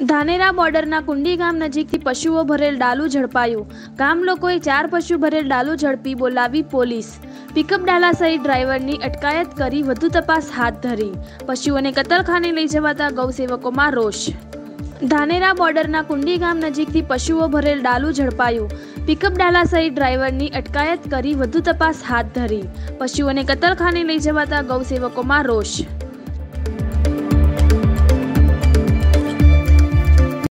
ધાનેરા બોર્ડરના કુંડી ગામ નજીકથી પશુઓ ભરેલ ડાલુ ઝડપાયું. ગામ લોકોએ ચાર પશુ ભરેલ ડાલુ ઝડપી બોલાવી પોલીસ. પિકઅપ ડાલા સહિત ડ્રાઈવરની અટકાયત કરી વધુ તપાસ હાથ ધરી. પશુઓને કતલખાને લઈ જવાતા ગૌસેવકોમાં રોષ. ધાનેરા બોર્ડરના કુંડી ગામ નજીકથી પશુઓ ભરેલ ડાલુ ઝડપાયું. પિકઅપ ડાલા સહિત ડ્રાઈવરની અટકાયત કરી વધુ તપાસ હાથ ધરી. પશુઓને કતલખાને લઈ જવાતા ગૌસેવકોમાં રોષ.